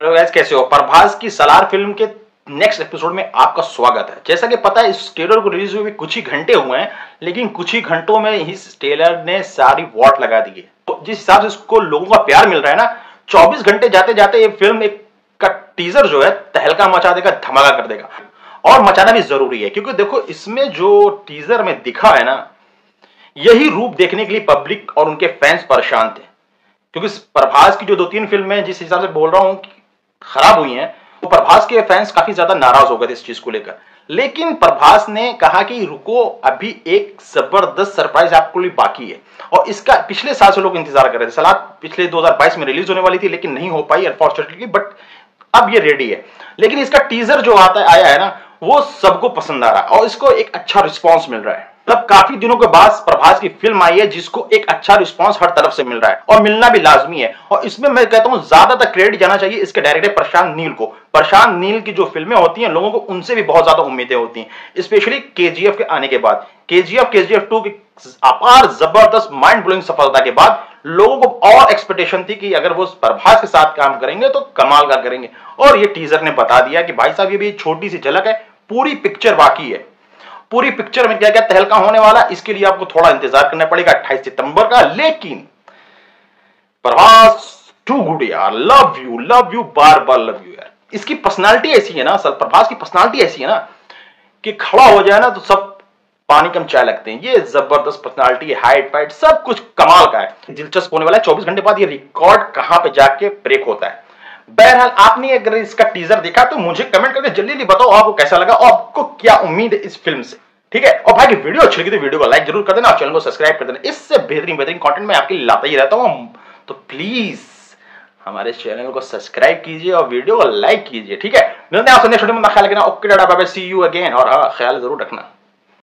Hello guys कैसे हो? प्रभास की सलार फ़िल्म के नेक्स्ट एपिसोड में आपका स्वागत है। जैसा कि पता है, इस ट्रेलर को रिलीज़ हुए कुछ ही घंटे हुए हैं, लेकिन कुछ ही घंटों में इस ट्रेलर ने सारी वॉट लगा दी है। तो जिस हिसाब से इसको लोगों का प्यार मिल रहा है ना 24 घंटे जाते जाते ये फ़िल्म एक का टीजर जो है, तहलका मचा देगा, धमाका कर देगा। और मचाना भी ज़रूरी है, क्योंकि देखो, इसमें जो टीजर में दिखा है ना, यही रूप देखने के लिए पब्लिक और उनके फैंस परेशान थे। क्योंकि प्रभास की जो दो तीन फ़िल्में जिस हिसाब से बोल रहा हूँ खराब हुई हैं तो प्रभास के फैंस काफ़ी ज़्यादा नाराज़ हो गए थे इस चीज़ को लेकर। लेकिन प्रभास ने कहा कि रुको, अभी एक ज़बरदस्त सरप्राइज़ आपको लिए बाकी है। और इसका पिछले साल से लोग इंतज़ार कर रहे थे। सलाह पिछले 2022 में रिलीज़ होने वाली थी, लेकिन नहीं हो पाई अनफॉर्चुनेटली बट अब ये रेडी है। लेकिन इसका टीजर जो आता है, आया है ना, वो सबको पसंद आ रहा है। और इसको एक अच्छा रिस्पॉन्स मिल रहा है। तब काफ़ी दिनों के बाद प्रभास की फ़िल्म आई है, जिसको एक अच्छा रिस्पांस हर तरफ़ से मिल रहा है और मिलना भी लाजमी है। और इसमें मैं कहता हूँ, ज़्यादातर क्रेडिट जाना चाहिए इसके डायरेक्टर प्रशांत नील को। प्रशांत नील की जो फ़िल्में होती हैं, लोगों को उनसे भी बहुत ज़्यादा उम्मीदें होती हैं। स्पेशली केजीएफ के आने के बाद। केजीएफ केजीएफ टू की अपार ज़बरदस्त माइंड ब्लोइंग सफलता के बाद लोगों को और एक्सपेक्टेशन थी कि अगर वो प्रभास के साथ काम करेंगे तो कमाल का करेंगे। और ये टीजर ने बता दिया कि भाई साहब, ये भी छोटी सी झलक है, पूरी पिक्चर बाकी है। पूरी पिक्चर में क्या क्या तहलका होने वाला, इसके लिए आपको थोड़ा इंतज़ार करना पड़ेगा अट्ठाईस सितंबर का। लेकिन प्रभास टू गुड यार लव यू लव यू बार बार लव यू यार। इसकी पर्सनालिटी ऐसी है ना, सर, प्रभास की पर्सनालिटी ऐसी है ना, कि खड़ा हो जाए ना तो सब पानी कम चाय लगते हैं। ये ज़बरदस्त पर्सनालिटी हाइट फाइट सब कुछ कमाल का है। दिलचस्प होने वाला है, चौबीस घंटे बाद ये रिकॉर्ड कहाँ पे जाके ब्रेक होता है। बहरहाल, आपने अगर इसका टीजर देखा तो मुझे कमेंट करके जल्दी जल्दी बताओ आपको कैसा लगा और आपको क्या उम्मीद है इस फ़िल्म से। ठीक है? और भाई वीडियो अच्छी लगी तो वीडियो को लाइक ज़रूर कर देना और चैनल को सब्सक्राइब कर देना। इससे बेहतरीन बेहतरीन कंटेंट मैं आपके लाता ही रहता हूँ। तो प्लीज़ हमारे चैनल को सब्सक्राइब कीजिए और वीडियो को लाइक कीजिए। ठीक है? मिलते हैं आपसे नेक्स्ट वीडियो में। ख्याल रखना। ओके डाटा बाय सी यू अगेन और हाँ ख्याल ज़रूर रखना।